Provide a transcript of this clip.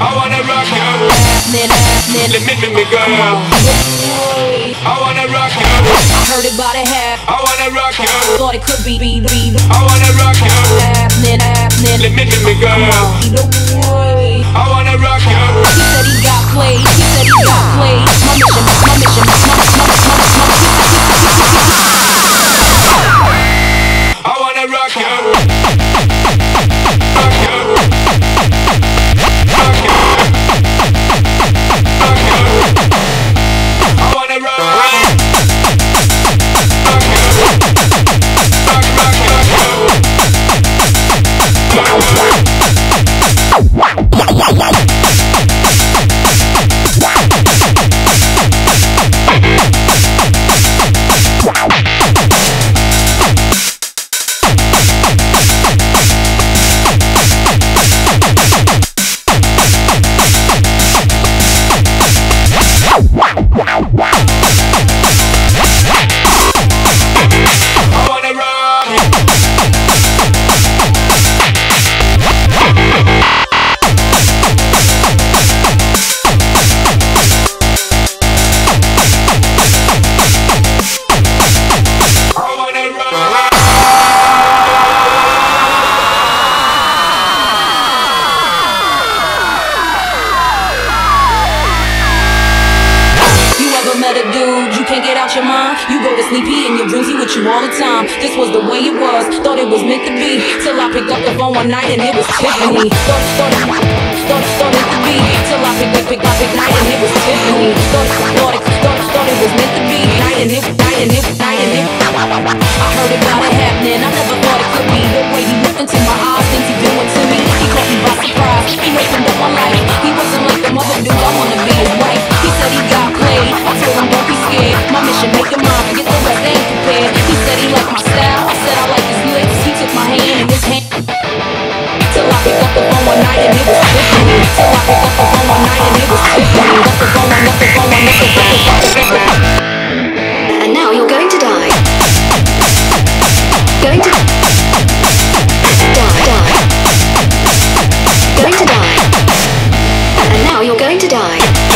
I wanna rock you. Let me, me, me, girl. I wanna rock you. Heard it by the hair. I wanna rock you. Thought it could be, be, be. I wanna rock you. Let me, me, me, girl. You ever met a dude you can't get out your mind? You go to sleep, he in your dreams, he with you all the time. This was the way it was, thought it was meant to be. Till I picked up the phone one night and it was Tiffany. Thought, thought, thought, thought it to be. Till I picked up, picked up, picked night and it was Tiffany. Thought, thought, thought, thought it was meant to be. Night and it, night and it, night and it. I heard about it happening, I never thought it could be. The way he looked into my eyes, And now you're going to die. Going to die, die. Going to die. And now you're going to die.